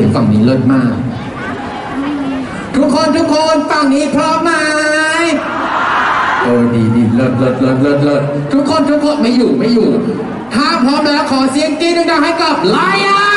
สียงฝั่งนี้เลิศมาก ทุกคนทุกคนฝั่งนี้พร้อมไหมโอ้ดีดีเลิศเลิศเลิศเลิศเลิศทุกคนทุกคนไม่อยู่ไม่อยู่ ถ้าพร้อมแล้วขอเสียงกรี๊ดดังๆให้กับไลออ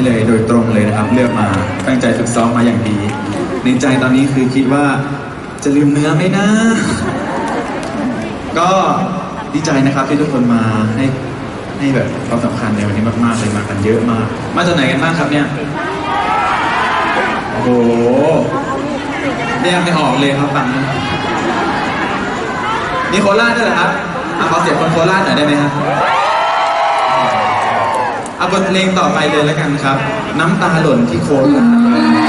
นี้เลยโดยตรงเลยนะครับ เลือกมาตั้งใจฝึกซ้อมมาอย่างดี ในใจตอนนี้คือคิดว่าจะลืมเนื้อไหมนะ ก็ดีใจนะครับที่ทุกคนมาให้ให้แบบความสำคัญในวันนี้มากๆเลยมากันเยอะมาก มาจากไหนกันบ้างครับเนี่ย โอ้โหเรียกไม่ออกเลยครับฟังนะมีโคราชด้วยเหรอครับเอาขอเสียงคนโคราชหน่อยได้ไหมครับ เอาบทเพลงต่อไปเลยแล้วกันครับ น้ำตาหล่นที่โครา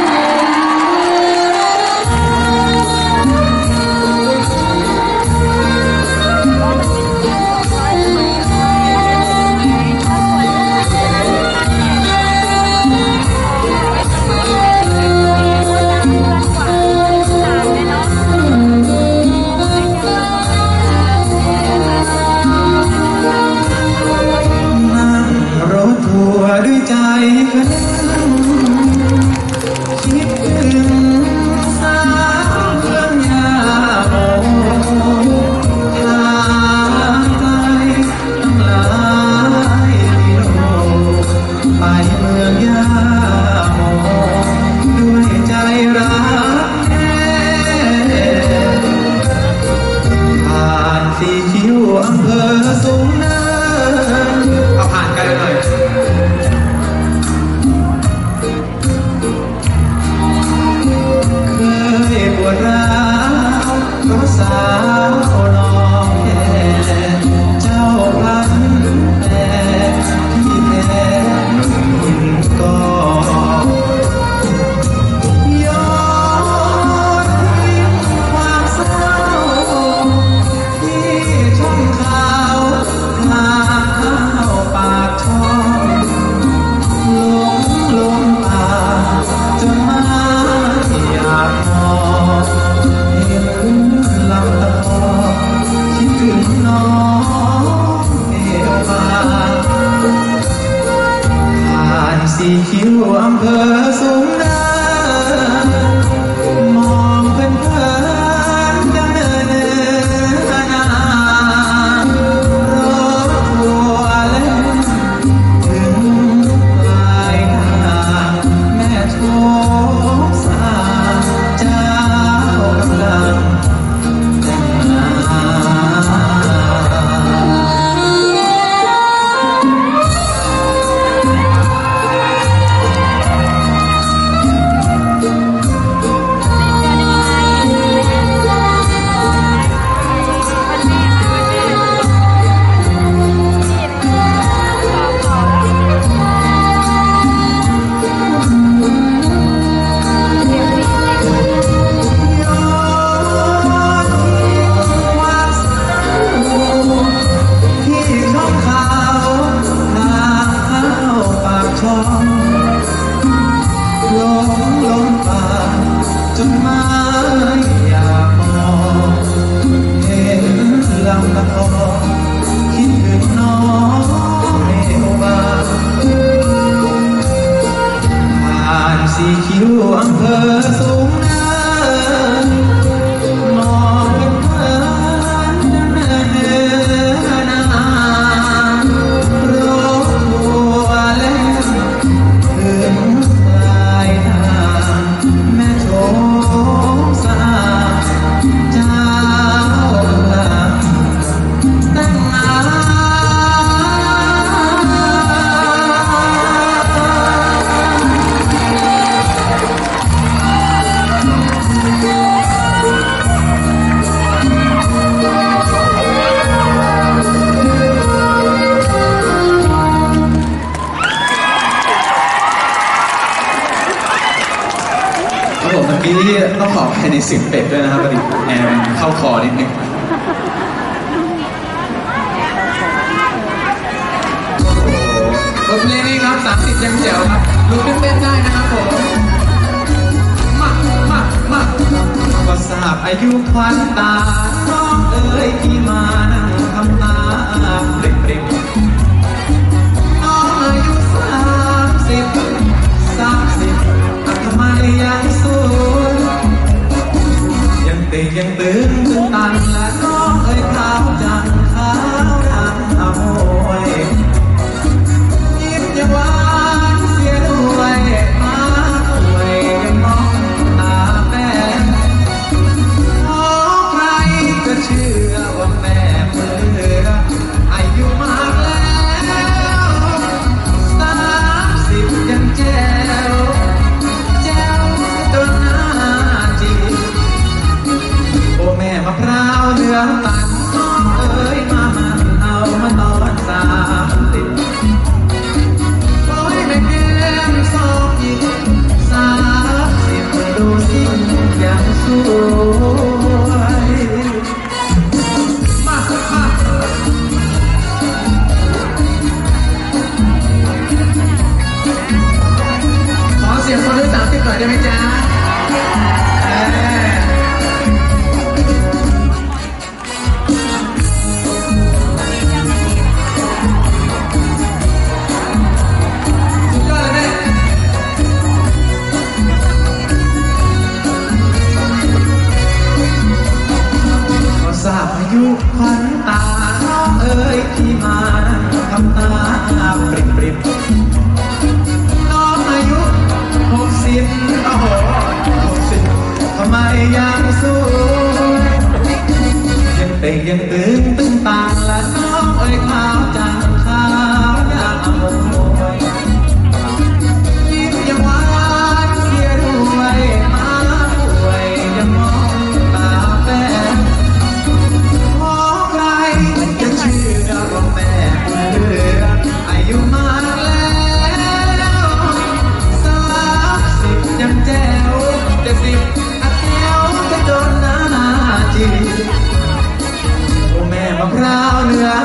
now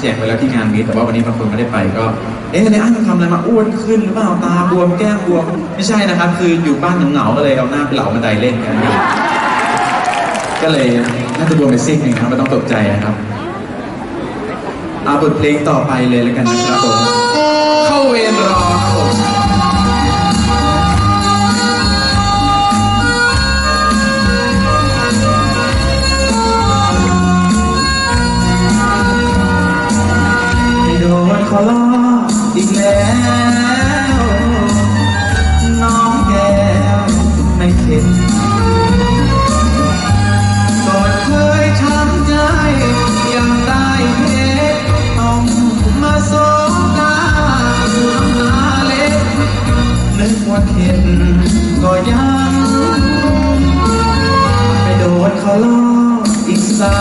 แจกไปแล้วที่งานนี้ แต่ว่าวันนี้บางคนไม่ได้ไปก็ เอ๊ะในอ้างทำอะไรมาอ้วนขึ้นหรือเปล่าตาบวมแก้มบวมไม่ใช่นะครับ คืออยู่บ้านเหงาๆก็เลยเอาหน้าไปเหลามาไดเล่นกันก็เลยน่าจะบวมไปซีกหนึ่งครับไม่ต้องตกใจนะครับเอาบทเพลงต่อไปเลยแล้วกันนะครับผมเข้าเวรรอ ขอลาอีกแล้ว น้องแก้วไม่เข็ดก่อนเคยช้ำใจยังได้เห็นต้องมาโซกาน้ำตาเล็กนึกว่าเข็ดก็ยัง ไปโดนเขาล่ออีกสา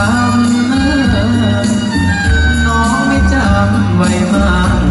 my mind.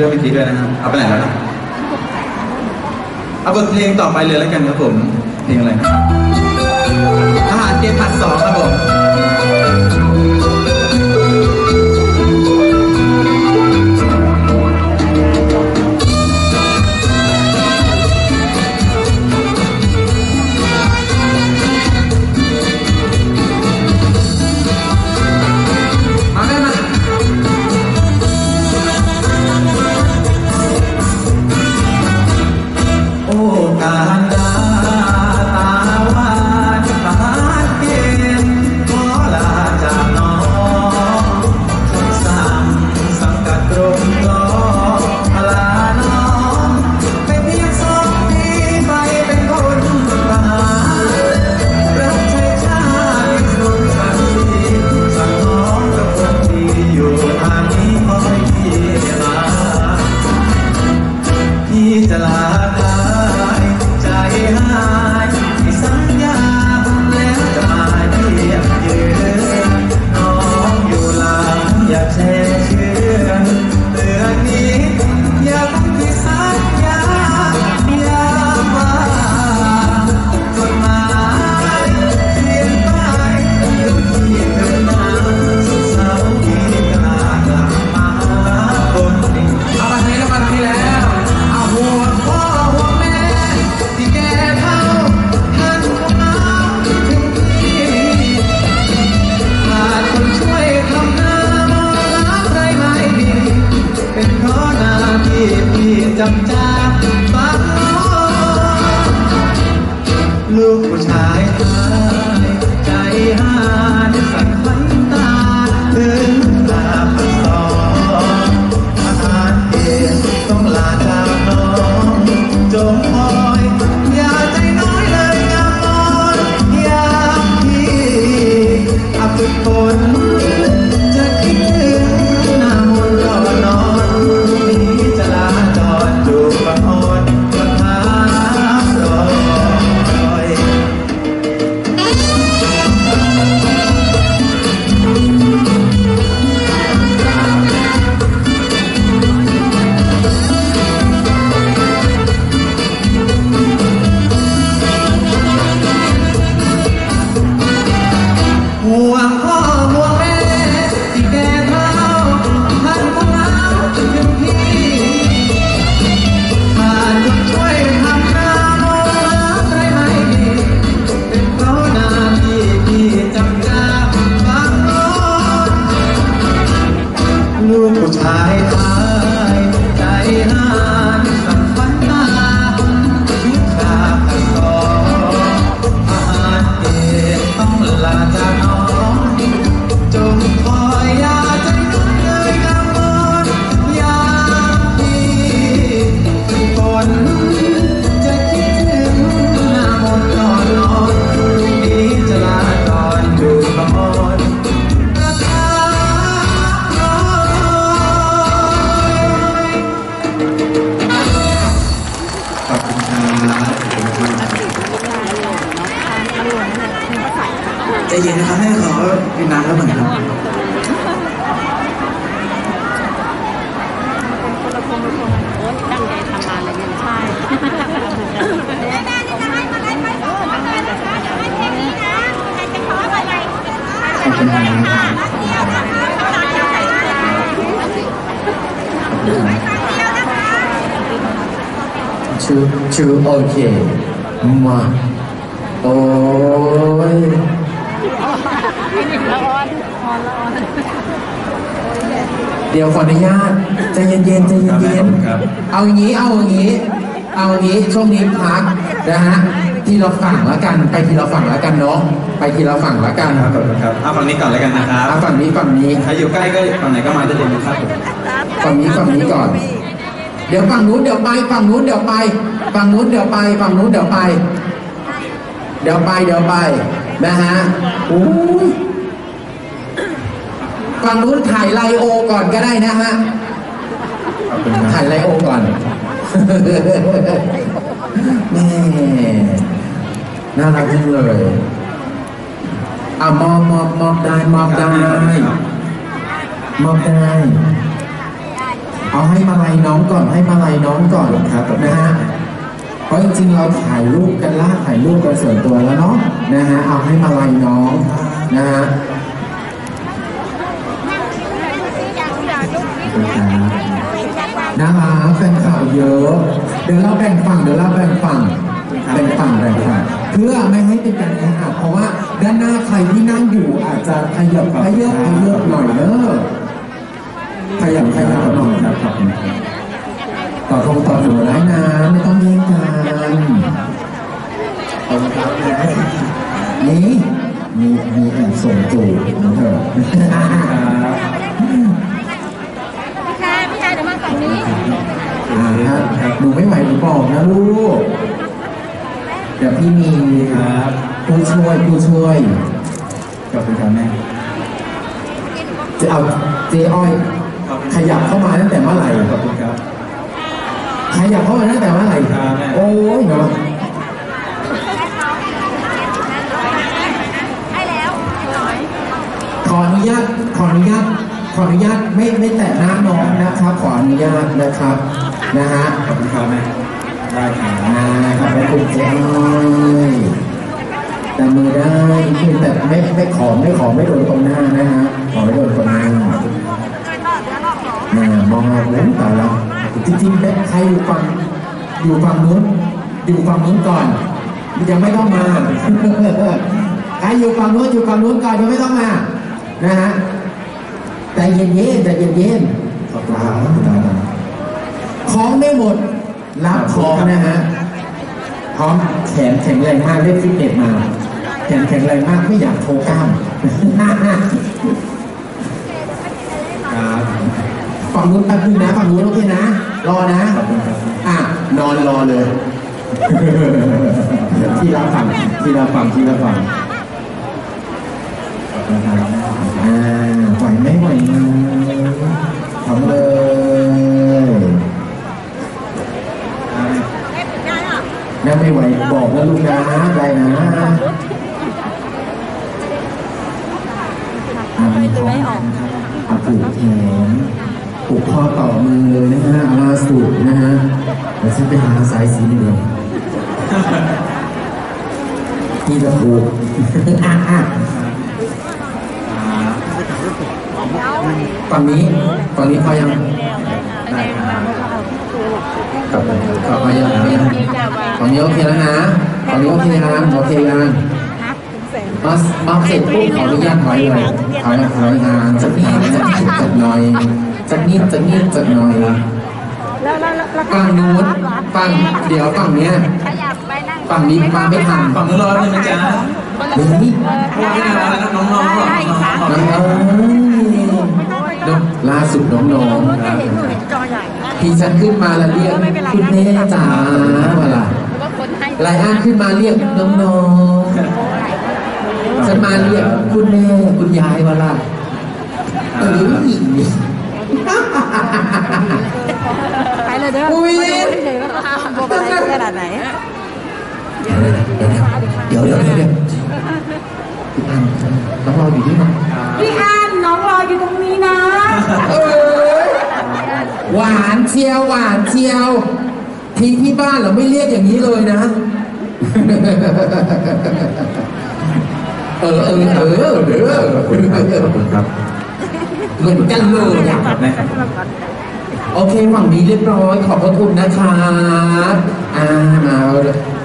ด้วยเมื่อกี้ด้วยนะครับ เอาไปไหนแล้วนะเอาบทเพลงต่อไปเลยแล้วกันครับผม เพลงอะไรนะทหารเกณฑ์ผัดสองครับผม ชูโอเคมาโอ้ยละออนออนละออนเดี๋ยวขออนุญาตใจเย็นๆใจเย็นครับๆเอาอย่างนี้เอาอย่างนี้ เอาอย่างนี้ช่วงนี้พักนะฮะที่เราฝั่งแล้วกันไปที่เราฝั่งแล้วกันเนาะไปที่เราฝั่งแล้วกันครับขอบคุณครับเอาฝั่งนี้ก่อนแล้วกันนะครับเอาฝั่งนี้ฝั่งนี้ใครอยู่ใกล้ก็ฝั่งไหนก็มาได้เลยนะครับผมฝั่งนี้ฝั่งนี้ก่อน เดี๋ยวฝั่งนู้นเดี๋ยวไปฝั่งนู้นเดี๋ยวไป ฝั่งนู้นเดี๋ยวไปฝั่งนู้นเดี๋ยวไป เดี๋ยวไปเดี๋ยวไปนะฮะอู้ฝั่งนู้นถ่ายไลโอก่อนก็ได้นะฮะถ่ายไลโอก่อนแม่น่ารักจังเลยอะมอบมอบมอบได้มอบได้มอบได้ เอาให้มาลัยน้องก่อนให้มาลัยน้องก่อนครับนะฮะ เพราะจริงๆเราถ่ายรูปกันล่าถ่ายรูปกันส่วนตัวแล้วเนาะนะฮะเอาให้มาลัยน้องนะฮะน่ารักแฟนคลับเยอะ เดี๋ยวเราแบ่งฝั่งเดี๋ยวเราแบ่งฝั่งแบ่งฝั่งแบ่งฝั่งเพื่อไม่ให้เป็นการแออัดเพราะว่าด้านหน้าใครที่นั่งอยู่อาจจะขยับขยับขยับหน่อยเด้อขยับขยับหน่อยครับขอบคุณครับ ต่อคงต่อหัวได้นะ ไม่ต้องแย่งกันขอบคุณครับนี่มีมีแอบส่งจูบนะเธอพี่ชายพี่ชายเดี๋ยวมาฝั่งนี้อ่าฮะหนูไม่ไหวหนูบอกนะลูก เดี๋ยวพี่มีครับผู้ช่วยผู้ช่วยขอบคุณครับแม่จะเอาเจ๊อ้อยขยับเข้ามาตั้งแต่เมื่อไหร่ขอบคุณครับ ขยับเข้ามาตั้งแต่เมื่อไหร่ครับแม่โอ้ยเนาะให้แล้วขออนุญาตขออนุญาตขออนุญาตไม่ไม่แตะหน้าน้องนะครับ ขออนุญาตนะครับนะฮะขอบคุณครับแม่ได้ครับอ่าขอบคุณเจ้ยแต่มือได้คือแต่ไม่ไม่ขอไม่ขอไม่โดนตรงหน้านะฮะขอไม่โดนตรงหน้าอ่ามองแล้วแต่ละ จริงๆเป็นใครอยู่ฝั่งอยู่ฝั่งนู้นอยู่ฝั่งนู้นก่อนยังไม่ต้องมาใครอยู่ฝั่งนู้นอยู่ฝั่งนู้นก่อนยังไม่ต้องมานะฮะใจเย็นๆใจเย็นๆขอบคุณครับของไม่หมดรับของนะฮะพร้อมแขนแข็งแรงมากเล่นฟิตเนสมาแขนแข็งแรงมากไม่อยากโชว์กล้ามครับ ฝั่งนู้นแป๊บนึงนะฝั่งนู้นโอเคนะ รอนะขอบคุณครับอะ นอนรอเลย ที่เราฝั่งที่เราฝั่งที่เราฝั่งขอบคุณครับอ่าไหวไหมไหวไหมทำเลยยังไม่ไหวบอกนะลูกนะอะไรนะอ่ามีของอ่าผูกแขน ผูกข้อต่อมือเลยนะฮะล่าสุดนะฮะเดี๋ยวฉันไปหาสายสีเหลืองที่จะผูกอะอะฝั่งนี้ฝั่งนี้พอยังได้ครับกลับไปกลับไปยังนะฝั่งนี้โอเคแล้วนะฝั่งนี้โอเคยังโอเคยังมามาเสร็จปุ๊บขออนุญาตถอยเลยถอยถอยห่างจับห่างจับจับหน่อย สักนิดสักนิดสักหน่อยแล้วแล้วแล้วแล้วฝั่งนู้นฝั่งเดี๋ยวฝั่งเนี้ยขยับไปนั่งฝั่งนี้มาไม่ทันฝั่งนู้นรอหนึ่งนะจ๊ะเฮ้ยพวกที่นาแล้วน้องๆหรอน้องๆหรอน้องๆน้องล่าสุดน้องๆไม่เห็นหนูเห็นจอใหญ่นะที่ฉันขึ้นมาแล้วเรียกคุณแม่จ๋าว่าล่ะว่าคนให้ไลอ้อนขึ้นมาเรียกน้องๆฉันมาเรียกคุณแม่คุณยายว่าล่ะเออ ไปเลยเด้ออุ๊ยเดี๋ยวบอกอะไรขนาดไหน เดี๋ยวเดี๋ยวเดี๋ยวเดี๋ยวพี่อันต้องรออยู่นี่นะพี่อันน้องรออยู่ตรงนี้นะเอ้ยหวานเชียวหวานเชียวทีที่บ้านเราไม่เรียกอย่างนี้เลยนะ เออเออเออเออเออขอบคุณครับ เหมือนกันเลยอะครับได้ครับโอเคฝั่งนี้เรียบร้อยขอบพระคุณนะคะอ่ามา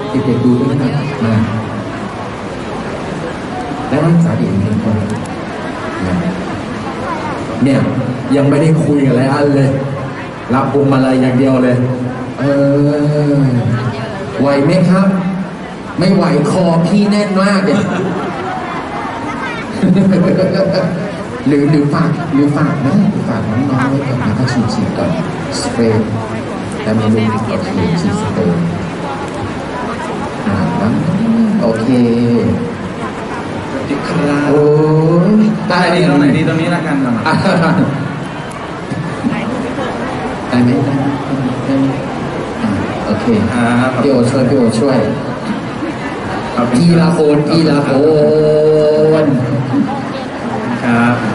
เด็กๆดูด้วยนะมาแล้วนักศึกษาเด็กหนึ่งคนเนี่ยยังไม่ได้คุยกันเลยอันเลย รับบุมอะไรอย่างเดียวเลย เออไหวไหมครับ ไม่ไหวคอพี่แน่นมากเนี่ย หรือหรือฝากหรือฝากนะหรือฝากน้องๆไว้ก่อนนะถ้าฉีดฉีดก่อนสเปรย์แต่ไม่รู้โอเคฉีดสเปรย์อ่าแล้วโอเคติ๊กครับโอ้ยได้ดีตรงไหนดีตรงนี้ละกันครับอะได้ไหมได้ไหมได้ไหมอ่าโอเคครับพี่โอช่วยพี่โอช่วยขอบณทีละคนทีละคนครับขอบ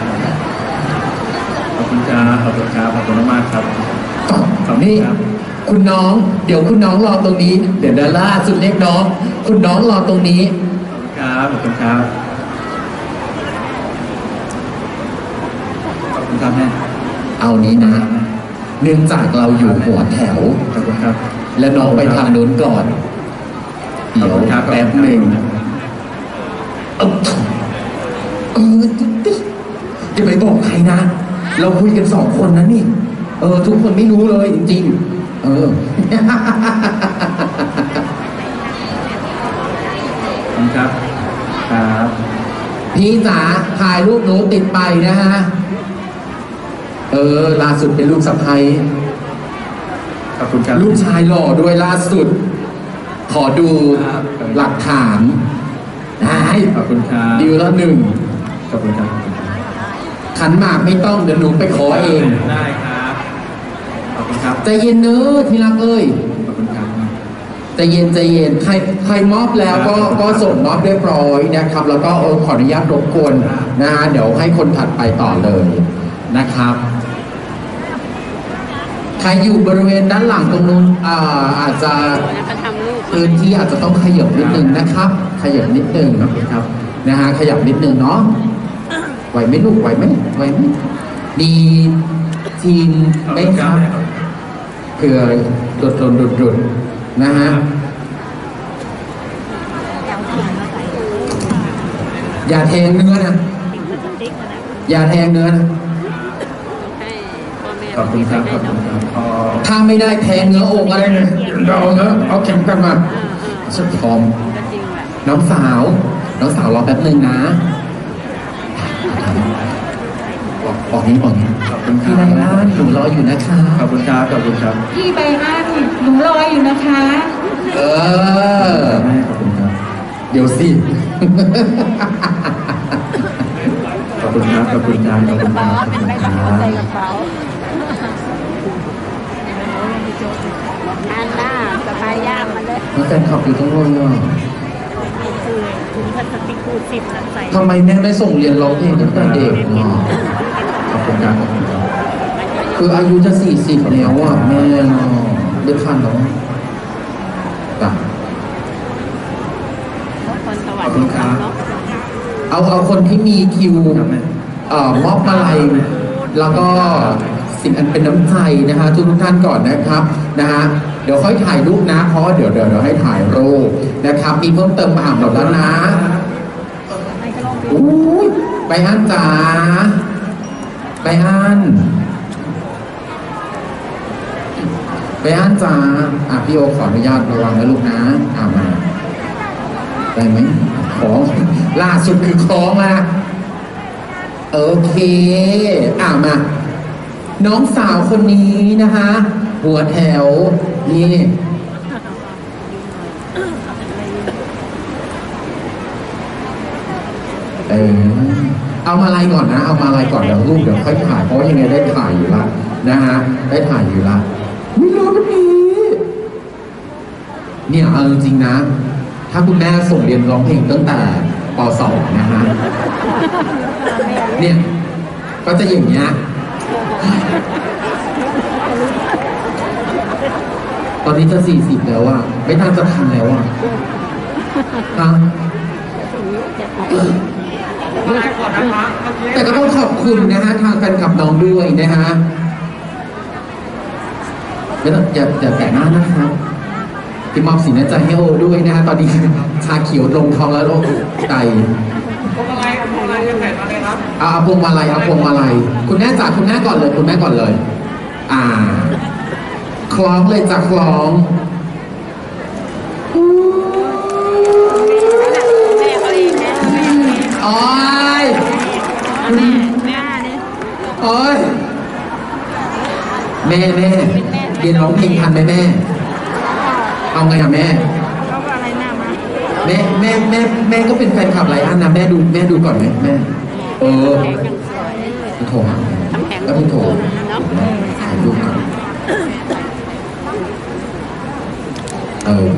คุณครับขอบคุณครับขอบคุณมากๆครับนี่คุณน้อง เดี๋ยวคุณน้องรอตรงนี้ เดี๋ยวดาล่าสุดเล็กน้อง คุณน้องรอตรงนี้ครับขอบคุณครับขอบคุณครับแม่เอานี้นะ เนื่องจากเราอยู่หัวแถว ขอบคุณครับ และน้องไปทางนู้นก่อน เดี๋ยวแป๊บหนึ่งเอาเออจะไปบอกใครนะ เราคุยกันสองคนนะนี่ เออ ทุกคนไม่รู้เลยจริงๆ เออขอบคุณครับ ครับพี่จ๋าถ่ายรูปหนูติดไปนะฮะ เออ ล่าสุดเป็นลูกสะใภ้ขอบคุณครับลูกชายหล่อด้วยล่าสุด ขอดูครับหลักฐานได้ขอบคุณครับดิวละหนึ่งขอบคุณครับ ขันหมากไม่ต้องเดี๋ยวหนูไปขอเองได้ครับขอบคุณครับใจเย็นเนอะที่รักเอ้ยขอบคุณครับใจเย็นใจเย็นใครใครมอบแล้วก็ครับก็ส่งมอบเรียบร้อยนะครับ แล้วก็เออขออนุญาตรบกวนนะฮะเดี๋ยวให้คนถัดไปต่อเลยนะครับใครอยู่บริเวณด้านหลังตรงนู้นอ่าอาจจะแล้วก็ทำรูปพื้นที่อาจจะต้องขยับนิดนึงนะครับ ขยับนิดนึงขอบคุณครับนะฮะขยับนิดนึงเนาะ ไหวไหมลูกไหวไหมไหวไหมมีทีมไหมครับเผื่อดุดดุดดุดดนะฮะอย่าแทงเนื้อนะอย่าแทงเนื้อนะขอบคุณครับขอบคุณครับถ้าไม่ได้แทงเนื้ออกอะไรนะเราเนื้อเอาเข็มกันมาสุดพร้อมน้องสาว น้องสาวรอแป๊บหนึ่งนะ บอกบอกนี้บอกนี้ขอบคุณคพี่รับไลอ้อนหนูรออยู่นะคะ ขอบคุณครับขอบคุณครับพี่ใบอันหนูรออยู่นะคะ เออ แม่ขอบคุณครับเดี๋ยวสิ ขอบคุณครับขอบคุณครับขอบคุณครับขอบเป็นคุณไปคตามรับใจกระเป๋าอันหน้าสบายย่ามมาเลยแล้วแฟนคลับอยู่ทั้งโลกเลยคือถุงพลาสติกคูสิบนั้นใส่ทำไมแม่ไม่ส่งเรียนร้องเพลงตั้งแต่เด็กเนาะ ขอบคุณครับขอบคุณครับคืออายุจะสี่สิบแล้วอะแม่เนาะไม่ทันแล้วจ้ะคนสวรรค์เนาะเอาเอาคนที่มีคิวครับแม่เอ่อมอบมาลัยแล้วก็สิ่งอันเป็นน้ำใจนะฮะทุกท่านก่อนนะครับนะฮะเดี๋ยวค่อยถ่ายรูปนะเพราะว่าเดี๋ยวเดี๋ยวเดี๋ยวให้ถ่ายรูปนะครับ มีเพิ่มเติมมาอ่านหมดแล้วนะอู้ยไปอันจ๋า ไปอันไปอ่านจ้าอะพี่โอขออนุญาตระวังนะลูกนะอ่ามาได้ไหมของล่าสุดคือของนะโอเค อ่ามา น้องสาวคนนี้นะคะ หัวแถว นี่เออ เอามาอะไรก่อนนะ เอามาอะไรก่อนเดี๋ยวรูปเดี๋ยวค่อยถ่ายเพราะว่ายังไงได้ถ่ายอยู่ละนะฮะได้ถ่ายอยู่ละวิโรจน์นี้เนี่ยเอาจริงๆนะ ถ้าคุณแม่ส่งเรียนร้องเพลงตั้งแต่ป .2 นะฮะเนี่ยก็จะอย่างเงี้ยตอนนี้จะสี่สิบแล้วอะไม่น่าจะทันแล้วอะอะ แต่ก็ต้องขอบคุณนะฮะทางแฟนคลับน้องด้วยนะฮะไม่ต้องอย่าอย่าแตะหน้านะครับที่มอบสีน้ำใจให้โอด้วยนะฮะตอนนี้ชาเขียวลงท้องแล้วโอ้ใจเอาเอาพวงมาลัยเอาพวงมาลัยคุณแม่จ่าคุณแม่ก่อนเลย คุณแม่ก่อนเลย อ่า คล้องเลยจ้ะคล้อง แม่เขาเองแม่แม่ โอ้ยแม่แม่เนี่ยโอ้ยแม่แม่เรียนร้องเพลงทันไหมแม่ เอาไงอะแม่เขาว่าอะไรหน้ามาแม่แม่แม่แม่ก็เป็นแฟนคลับไลอ้อนนะแม่ดูแม่ดูก่อนไหมแม่ เออแข็งยังสวยพี่โทรหาทำแข็งแล้วพี่โทรเนาะถ่ายรูปกันเออ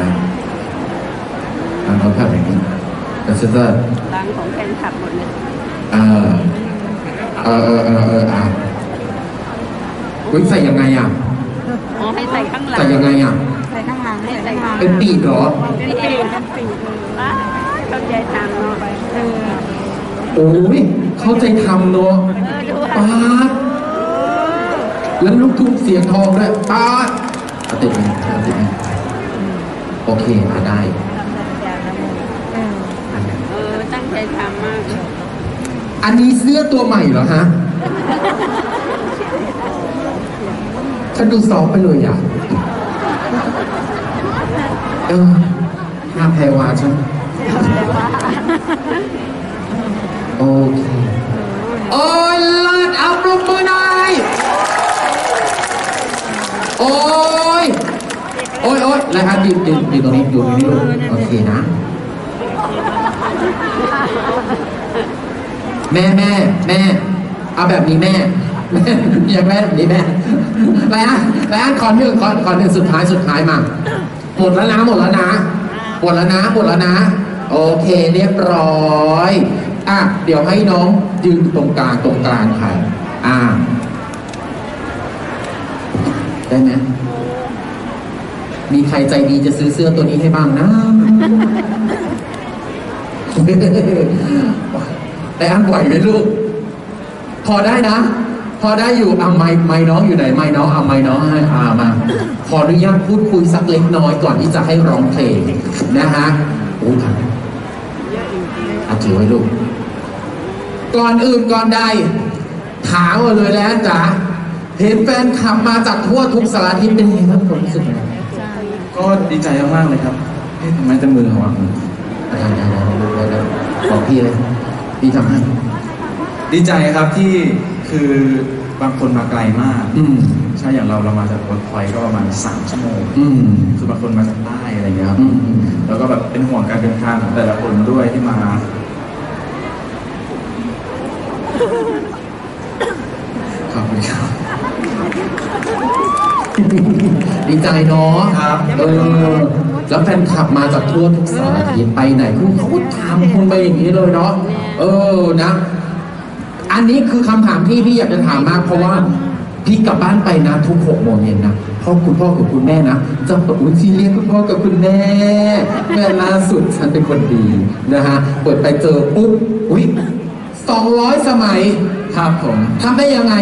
นะทางเขาทำอย่างนี้ แต่ฉันจะตังของแฟนคลับหมดเลยเออเออเออเออเอออะอุ้ยใส่ยังไงอะอ๋อให้ใส่ข้างหลังใส่ยังไงอะใส่ข้างหลังให้ใส่ข้างหลังเป็นปีกเหรอเป็นปีกเป็นปีกเลยว้าเข้าใจทางเนาะเออโอ้ยเข้าใจทำเนาะเออดูปาดแล้วลูกทุ่งเสียงทองด้วยปาดเอาติดไหมเอาติดไหมโอเคอะได้ เออตั้งใจทำมาก อันนี้เสื้อตัวใหม่เหรอฮะ ฉันดูซอฟไปเลยอะ เออห้าแพรวาฉันโอเค โอ้ยเลิศเอาปรบมือหน่อยโอ้ย โอ้ยโอ้ยแล้วครับยืนยืนยืนตรงนี้อยู่ตรงนี้ลูกโอเคนะ แม่แม่แม่เอาแบบนี้แม่แม่อยากแม่แบบนี้แม่ไรอะไรอะขอหนึ่งขอขอหนึ่งสุดท้ายสุดท้ายมาหมดแล้วนะหมดแล้วนะหมดแล้วนะหมดแล้วนะ โอเคเรียบร้อยอะเดี๋ยวให้น้องยืนตรงกลางตรงกลางค่ะอ่าได้ไหมมีใครใจดีจะซื้อเสื้อตัวนี้ให้บ้างนะ แต่อันไหวไหมลูก พอได้นะ พอได้อยู่อะไม่ไม่น้องอยู่ไหนไม่น้องเอาไม่น้องให้อามา ขออนุญาตพูดคุยสักเล็กน้อยก่อนที่จะให้ร้องเพลงนะฮะโอ้ครับอาถือไว้ลูก ก่อนอื่นก่อนใดถามมาเลยแล้วจ๋าเห็นแฟนขับมาจากทั่วทุกสารทิศเป็นยังไงบ้างความรู้สึกยังไงก็ดีใจมากๆเลยครับเอ๊ะทำไมแต่มือเขาอะได้ได้ได้ได้ได้บอกพี่เลย พี่ทำให้ดีใจครับที่คือบางคนมาไกลมาก อืม ใช่อย่างเราเรามาจากรถไฟก็ประมาณสามชั่วโมงอืม คือบางคนมาจากใต้อะไรอย่างเงี้ยครับอืมอืมแล้วก็แบบเป็นห่วงการเดินทางของแต่ละคนด้วยที่มาขอบคุณครับดีใจเนาะครับ เออ แล้วแฟนคลับมาจากทั่วทุกสารทิศไปไหนคุณเขาก็ถามคุณไปอย่างนี้เลยเนาะเออนะ อันนี้คือคำถามที่พี่อยากจะถามมาก เพราะว่าพี่กลับบ้านไปนะทุกหกโมงเย็นนะพ่อคุณพ่อกับคุณแม่นะจะเปิดอุ้ยซีเรียสคุณพ่อกับคุณแม่แม่ล่าสุดฉันเป็นคนดีนะฮะเปิดไปเจอปุ๊บอุ้ยสองร้อยสมัยครับผมทำได้ยังไง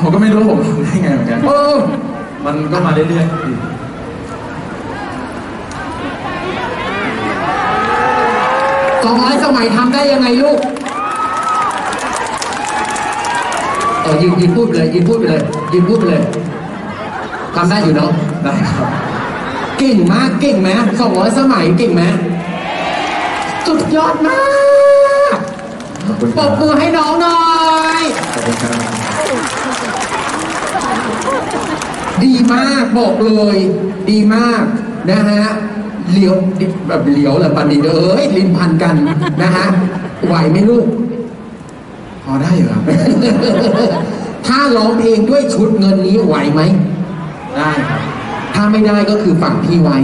ผมก็ไม่รู้ว่าผมทำได้ไงเหมือนกัน เออ มันก็มาเรื่อยๆ สองร้อยสมัยทำได้ยังไงลูกอยืนยืนพูดไปเลยยืนพูดไปเลยยืนพูดไปเลยทำได้อยู่เนาะได้ครับเก่งมากเก่งไหมสองร้อยสมัยเก่งไหมสุดยอดมากขอบคุณปครรับบมือให้น้องหน่อยขอบคุณครับดีมากบอกเลย ดีมากนะฮะ เหลียวแบบเหลียวเลยปันดีเอ้ยลิ้นพันกันนะฮะไหวไหมลูกพอได้อยู่ครับถ้าร้องเพลงด้วยชุดเงินนี้ไหวไหม ได้ครับ ถ้าไม่ได้ก็คือฝั่งพี่ไว้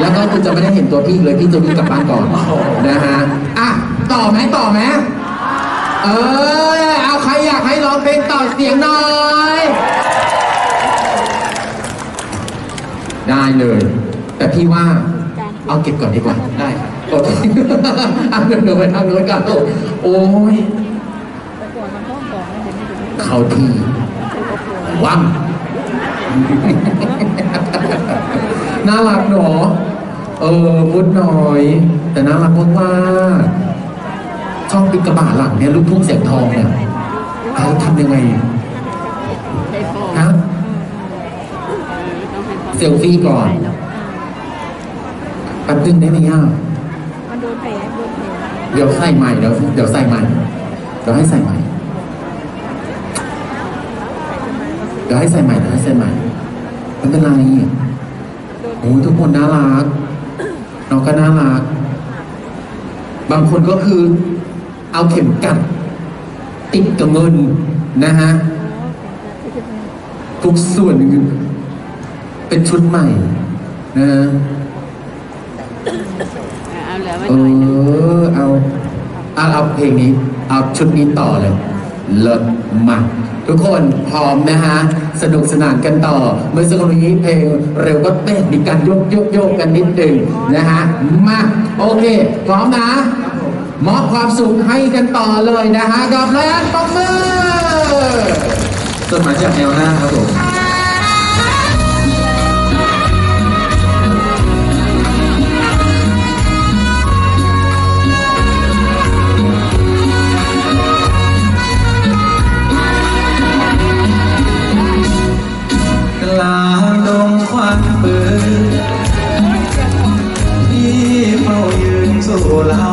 แล้วก็คุณจะไม่ได้เห็นตัวพี่เลย พี่จะวิ่งกลับบ้านก่อนนะฮะ อะ ต่อไหมต่อไหมเออ เอาใครอยากให้ร้องเพลงต่อเสียงหน่อย ได้เลย แต่พี่ว่าเอาเก็บก่อนดีกว่าได้ครับโอเคเอาเดินไปทางโน้นกันโอ้ยเขาที่วังน่ารักเนาะเออพูดหน่อย แต่น่ารักมากๆช่องปิดกระบะหลังเนี่ยลูกทุ่งเสียงทองเนี่ยเขาทำยังไงได้พอฮะเซลฟี่ก่อน แป๊บนึงได้ไหมย่ามันโดนแผลโดนแผลเดี๋ยวใส่ใหม่เดี๋ยวเดี๋ยวใส่ใหม่เดี๋ยวให้ใส่ใหม่เดี๋ยวให้ใส่ใหม่เดี๋ยวให้ใส่ใหม่ไม่เป็นไรโอ้ยทุกคนน่ารักน้องก็น่ารัก บางคนก็คือ เอาเข็มกัด ติดกับเงินนะฮะทุกส่วนเป็นชุดใหม่นะฮะ เอหลือเอหน่อยหนึงอเอาเอาเอาเพลงนี้ เอาชุดนี้ต่อเลยเลิศมากทุกคนพร้อมนะฮะ สนุกสนานกันต่อ เมื่อสักครู่นี้เพลงเร็วก็เต้นมีการโยกโยกโยกกันนิดหนึ่งนะฮะ มา โอเค พร้อมนะ มอบความสุขให้กันต่อเลยนะฮะกับแลนปรบมือจดหมายจากแนวหน้าครับผม ลาดงควันปืนที่เฝ้ายืนสู่ลา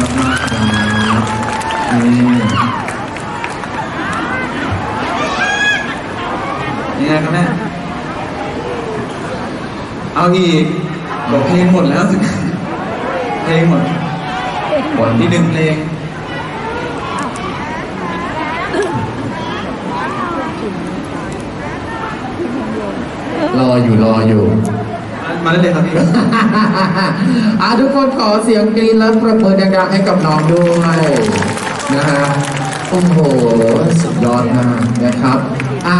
มากๆครับนี่ยังไงครับแม่เอาอีกบอกเพลงหมดแล้วสิเพลงหมดหมดที่หนึ่งเพลงรออยู่รออยู่ มาได้เลยครับพี่ อะทุกคนขอเสียงกรี๊ดและประเมินดังๆให้กับน้องด้วยนะฮะโอ้โหสุดยอดมากนะครับอะ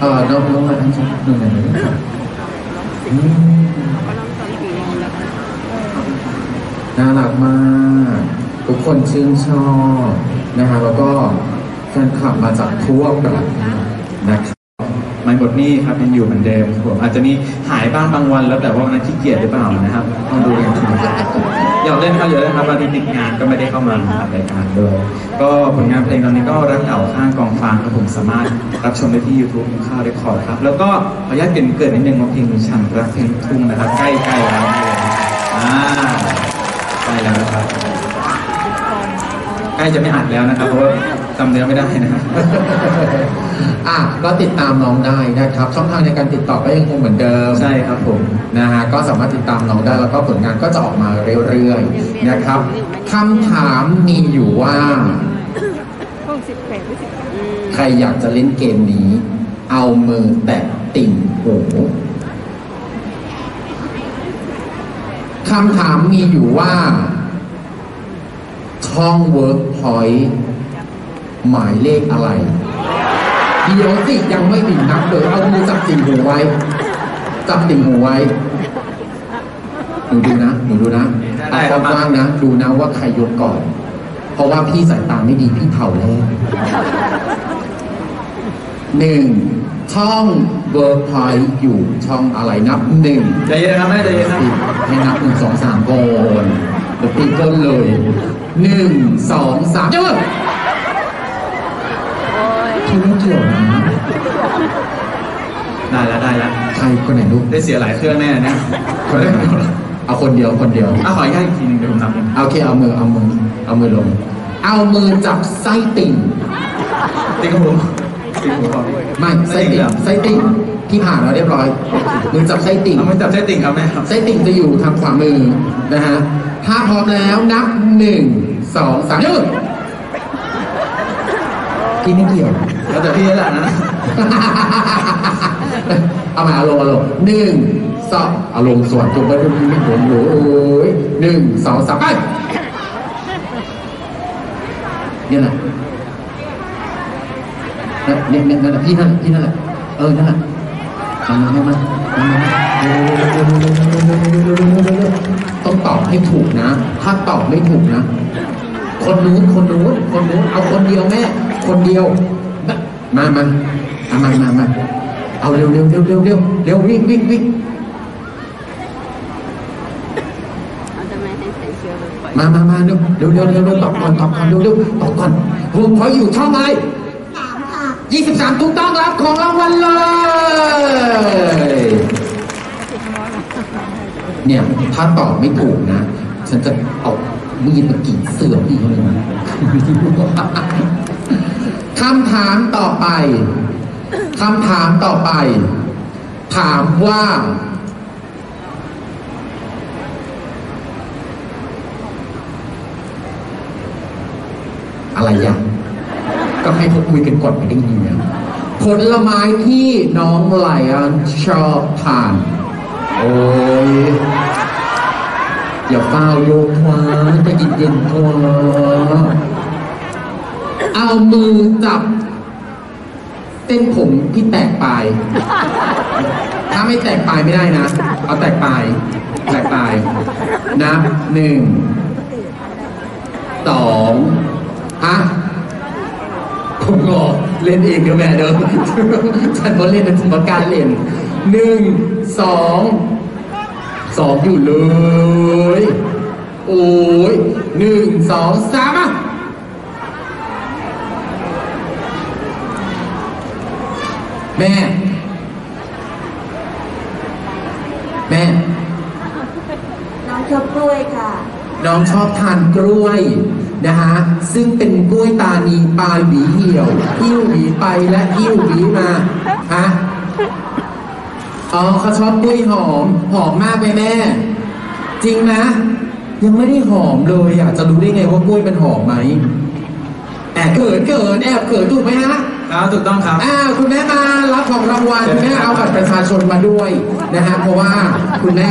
เออน้องน้องมาทั้งสองหนึ่งหนึ่งหนึ่งครับอืมน่ารักมาก ทุกคนชื่นชอบนะฮะแล้วก็แฟนคลับมาจากทั่วประเทศนะครับ ไม่หมดหนี่ครับยังอยู่เหมือนเดิมครับผมอาจจะมีหายบ้างบางวัน แล้วแต่ว่าวันนั้นขี้เกียจหรือเปล่านะครับต้องดูกันทีอยากเล่นครับอยากเล่นครับวันที่ติดงานก็ไม่ได้เข้ามาอัดรายการด้วยก็ผลงานเพลงตอนนี้ก็รักเก่าข้างกองฟางครับผมสามารถรับชมได้ที่ YouTube ข้าวเรคคอร์ดครับแล้วก็ขออนุญาตเกินเกิดนิดนึงว่าเพลงฉันรักเพลงลูกทุ่งนะครับใกล้ๆแล้วอ่าใกล้แล้วนะครับใกล้จะไม่อัดแล้วนะครับเพราะว่าจำเนื้อไม่ได้นะครับ อะก็ติดตามน้องได้นะครับ ช่องทางในการติดต่อก็ยังคงเหมือนเดิมใช่ครับผมนะฮะก็สามารถติดตามน้องได้แล้วก็ผลงานก็จะออกมาเรื่อยๆนะครับคำถามมีอยู่ว่าหกสิบแปดหรือสิบเก้าใครอยากจะเล่นเกมนี้ เอามือแตะติ่งหูคำถามมีอยู่ว่า ช่อง Workpoint หมายเลขอะไร เดี๋ยวสิยังไม่ถึงนับเลยเอามือจับติ่งหูไว้ จับติ่งหูไว้หนูดูนะหนูดูนะได้เอาครับกว้างๆนะ ดูนะว่าใครยกก่อน เพราะว่าพี่สายตาไม่ดีพี่เผาแล้วหนึ่งช่องเวิร์กพอยอยู่ช่องอะไรนับหนึ่งใจเย็นนะครับแม่ใจเย็นนะสิบให้นับหนึ่งสองสามก่อนเดี๋ยวตีก้นเลยหนึ่งสองสามเจ้าพี่ไม่เกี่ยวนะ ได้แล้วได้แล้วใครคนไหนลูกได้เสียหลายเครื่องแน่เนี่ยคนไหนเอาคนเดียวคนเดียวอะขออีกแค่อีกทีหนึงเดี๋ยวผมนับเองโอเคเอามือเอามือเอามือลง เอามือจับไส้ติ่งติ๊กครับผมติ๊กผมก่อนไม่ไส้ติ่งไส้ติ่งที่ผ่านแล้วเรียบร้อย มือจับไส้ติ่งเอามือจับใช้ติ่งครับแม่ครับไส้ติ่งจะอยู่ทางขวามือนะฮะถ้าพร้อมแล้วนับหนึ่งสองสามยืดพี่ไม่เกี่ยวแล้วแต่พี่นี่แหละนะ เอามาอาลงเอาลงหนึ่งสองอาลงส่วนจุกไปดูพี่ไม่ผมโอ้ยหนึ่งสองสามไปเนี่ยแหละเนี่ยเนี่ยนั่นแหละพี่นั่นแหละพี่นั่นแหละเออนั่นแหละทำมาให้มันทำมาต้องตอบให้ถูกนะ ถ้าตอบไม่ถูกนะ คนนู้นคนนู้นคนนู้นเอาคนเดียวแม่ คนเดียว มามา เอามามามาเอาเร็วเร็วเร็วเร็วเร็วเร็ววิ่งวิ่งวิ่งเขาจะไม่ให้ใส่เสื้อเลยปล่อยมามามาเร็วเร็วเร็วเร็วเร็วตอบก่อนตอบก่อนเร็วเร็วตอบก่อนวงพออยู่ช่องอะไรสามค่ะยี่สิบสามถูกต้องรับของรางวัลเลยเนี่ยถ้าตอบไม่ถูกนะ ฉันจะเอามีดมากรีดเสือพี่เขาเลยนะคำถามต่อไป คำถามต่อไป ถามว่า อะไรอย่างก็ให้เขาคุยกันก่อนไปได้ยินเนี่ยผลไม้ที่น้องไลออนชอบทาน โอ้ย อย่าเฝ้าโยกหัวจะกินเย็นๆหัวเอามือจับ เส้นผมที่แตกปลาย ถ้าไม่แตกปลายไม่ได้นะ เอาแตกปลาย แตกปลายนับหนึ่ง สองฮะผมงอเล่นเองเดี๋ยวแม่เด้อฉันมาเล่นเป็นสมการเล่นหนึ่ง สอง สองอยู่เลย โอ้ยหนึ่ง สอง สามอะ แม่ แม่ น้องชอบกล้วยค่ะ น้องชอบทานกล้วยนะฮะซึ่งเป็นกล้วยตานีปลายหวีเหี่ยวหิ้วหวีไปและหิ้วหวีมาฮะอ๋อเขาชอบกล้วยหอม หอมมากไหมแม่ จริงนะ ยังไม่ได้หอมเลยอะจะรู้ได้ไงว่ากล้วยมันหอมไหมแอบเขินเขินแอบเขินถูกไหมฮะ ครับถูกต้องครับ อ่า คุณแม่มารับของราง วัลคุณแม่เอาบัตรประชาชนมาด้วยนะฮะเพราะว่าคุณแม่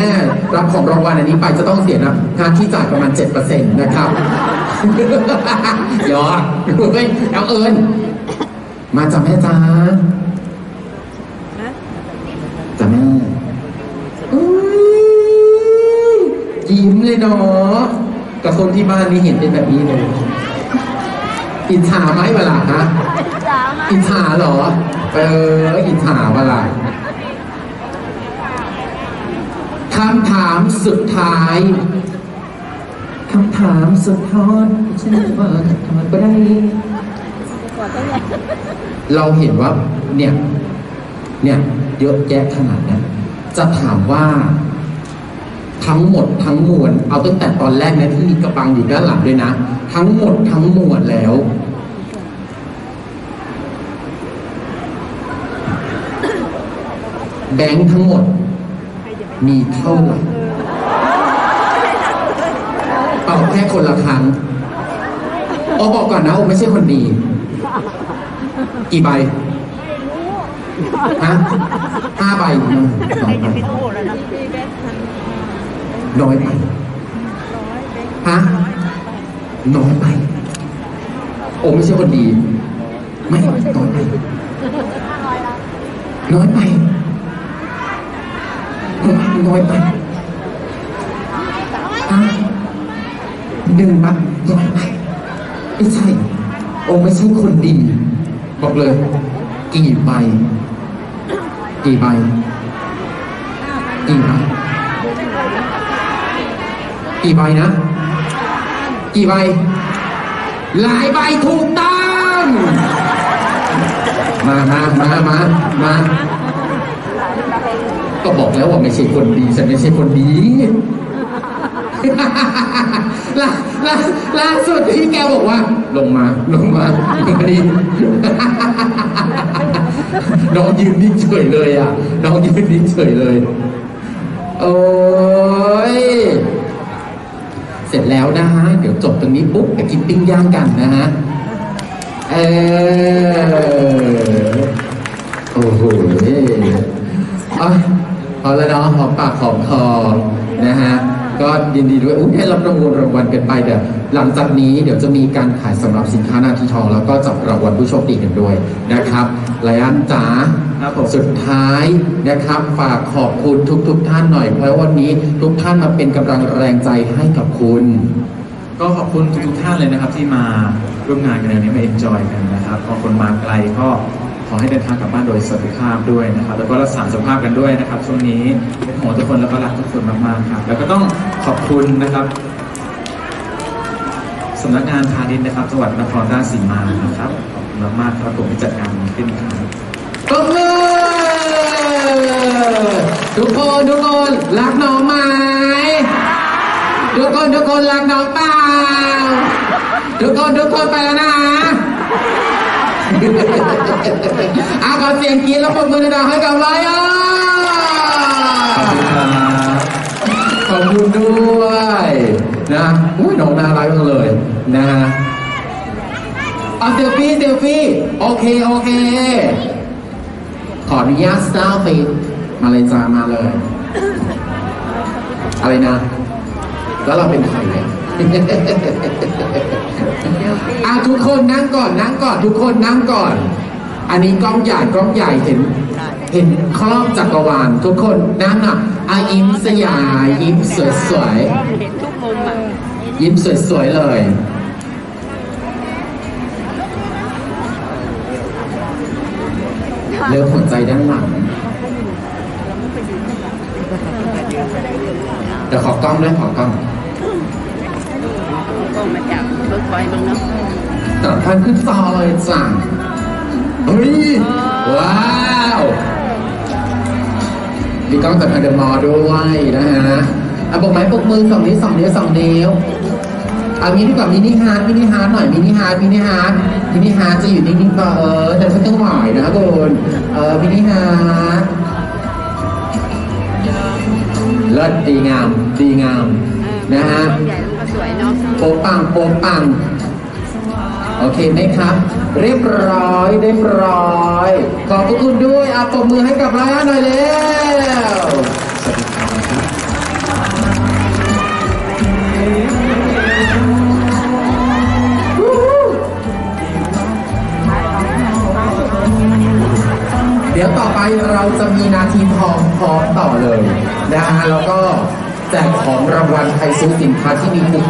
รับของรางวัลอันนี้ไปจะต้องเสียนะค่าที่จ่ายประมาณ7%นะครับยอดเฮ้ยเอาเอิญมาจ้ะแม่จ้าจ้ะแม่อุ๊ยยิ้มเลยเนาะกับคนที่บ้านนี่เห็นเป็นแบบนี้เลยอิจฉาไหมเวลาฮะจ๋ามาอิจฉาเหรอ เอออิจฉาอะไรคำถามสุดท้ายคำถามสุดท้ายฉันว่าทำไมก็ได้ เราเห็นว่า เนี่ย เนี่ยเยอะแยะขนาดนั้นจะถามว่า ทั้งหมดทั้งมวลเอาตั้งแต่ตอนแรกนะที่มีกระบังอยู่ด้านหลังด้วยนะ ทั้งหมดทั้งมวลแล้ว แบงค์ทั้งหมด มีเท่าไหร่เอาแค่คนละครั้งโอบอกก่อนนะโอไม่ใช่คนดี กี่ใบฮะห้าใบอืมน้อยไปน้อยไปฮะน้อยไป โอไม่ใช่คนดี ไม่น้อยไปน้อยไป น้อยไปอะหนึ่งบัตน้อยไปไม่ใช่ โอไม่ใช่คนดี บอกเลย กี่ใบ กี่ใบ กี่ใบ กี่ใบนะ กี่ใบ หลายใบถูกต้อง มามามามามา ก็บอกแล้วว่าไม่ใช่คนดีฉันไม่ใช่คนดีล่าล่าล่าสุดที่แกบอกว่าลงมาลงมาลงมาดีน้องยืนนิ่งเฉยเลยอะน้องยืนนิ่งเฉยเลย โอ้ยเสร็จแล้วนะฮะ เดี๋ยวจบตรงนี้ปุ๊บไปกินปิ้งย่างกันนะฮะ เออโอ้โหอะ อแล้วเนาะหอมปากหอมคอนะฮะก็ยินดีด้วยอุ้ยได้รับรางวัลรางวัลกันไปเดี๋ยวหลังจากนี้เดี๋ยวจะมีการขายสำหรับสินค้านาทีทอง แล้วก็จับรางวัลผู้โชคดีกันด้วยนะครับไลอันจ๋าสุดท้ายนะครับ ฝากขอบคุณทุกๆทท่านหน่อย เพราะวันนี้ทุกท่านมาเป็นกำลังแรงใจให้กับคุณ ก็ขอบคุณทุกๆท่านเลยนะครับที่มาร่วมงานกันในนี้มาเอ็นจอยกันนะครับพอคนมาไกลก็ ขอให้เดินทางกลับบ้านโดยสวัสดิภาพด้วยนะครับ แล้วก็รักษาสุขภาพกันด้วยนะครับ ช่วงนี้เป็นห่วงทุกคนแล้วก็รักทุกคนมากๆครับ แล้วก็ต้องขอบคุณนะครับสำนักงานพาณิชย์นะครับจังหวัดนครราชสีมานะครับขอบคุณมากๆครับผมที่จัดงานนี้ขึ้นครับตบมือทุกคนทุกคนรักน้องไหมทุกคนทุกคนรักน้องเปล่าทุกคนทุกคนไปแล้วนะ อาขอเสียงกรีดแล้วปรบมือดังๆให้กับไลอ้อขอบคุณครับขอบคุณด้วยนะอุ้ยน้องน่ารักจังเลยนะฮะเอาเซลฟี่เซลฟี่โอเคโอเค ขออนุญาตสตาร์ฟีมาเลยจ้ามาเลย อะไรนะ แล้วเราเป็นใคร อะทุกคนนั่งก่อนนั่งก่อนทุกคนนั่งก่อน อันนี้กล้องใหญ่กล้องใหญ่เห็น เห็นครอบจักรวาลทุกคนนั่งอะอายิ้มสยายยิ้มสวยเห็นทุกมุมอะๆยิ้มสวยๆเลยเลือกหัวใจด้านหลังเดี๋ยวขอกล้องด้วยขอกล้อง ก็มาจากเบิร์กไฟมั้งเนาะต่ท่านขึ้นซอยสั่งเฮ้ยว้าวมีกล้องจากทางเดอะมอลล์ด้วยนะฮะอะปกไม้ปกมือสองนิ้วสองนิ้วสองนิ้วเอางี้ดีกว่ามินิฮาร์ดมินิฮาร์ดหน่อยมินิฮาร์ดมินิฮาร์ดมินิฮาร์ดจะอยู่นิ่งๆก็เออแต่ไม่ต้องหวายนะครับคุณเออมินิฮาร์ดเลิศดีงามดีงามนะฮะ วยเนาะโปะปังโปะปัง โอเคไหมครับ เรียบร้อยเรียบร้อย ขอบพระคุณด้วยอาปมมือให้กับไลอ้อนหน่อยเร็วเดี๋ยวต่อไปเราจะมีนาทีทองพร้อมต่อเลยนะฮะแล้วก็แจกของรางวัลใครซื้อสินค้าที่มีคุณ